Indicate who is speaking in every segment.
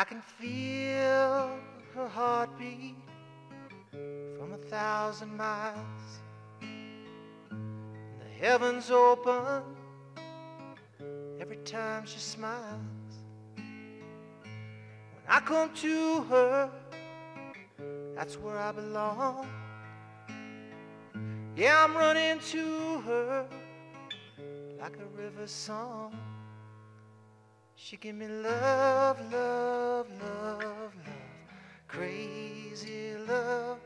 Speaker 1: I can feel her heartbeat from a thousand miles. The heavens open every time she smiles. When I come to her, that's where I belong. Yeah, I'm running to her like a river song. She give me love, love, love, love, crazy love.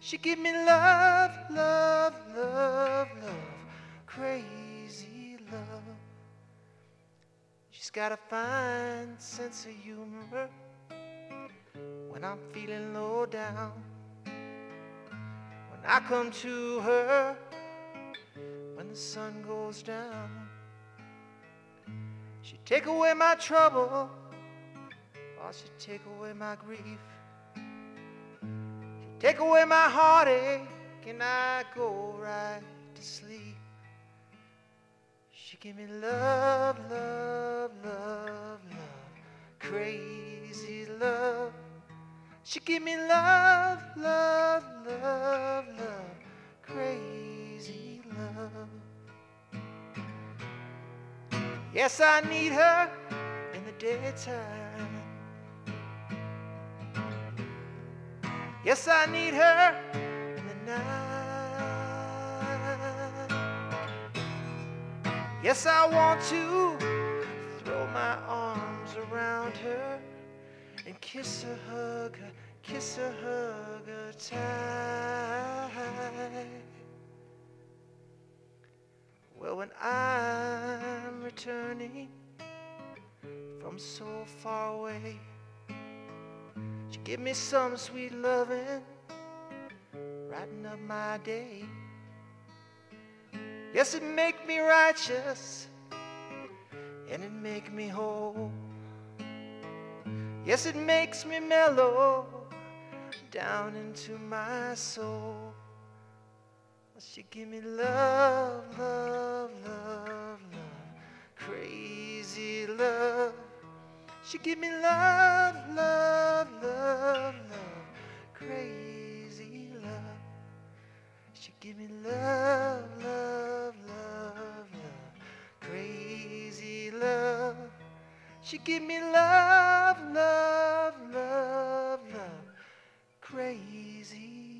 Speaker 1: She give me love, love, love, love, crazy love. She's got a fine sense of humor when I'm feeling low down. When I come to her when the sun goes down. She take away my trouble, or she take away my grief. She take away my heartache, and I go right to sleep. She give me love, love, love, love, crazy love. She give me love, love, Yes, I need her in the daytime. Yes, I need her in the night. Yes, I want to throw my arms around her and kiss her, hug her, kiss her, hug her tight. Well, when I'm from so far away, she give me some sweet loving, brighten up my day. Yes, it make me righteous, and it make me whole. Yes, it makes me mellow down into my soul. She give me love, love, She give me love, love, love, love, crazy love. She give me love, love, love, love, crazy love. She give me love, love, love, love, crazy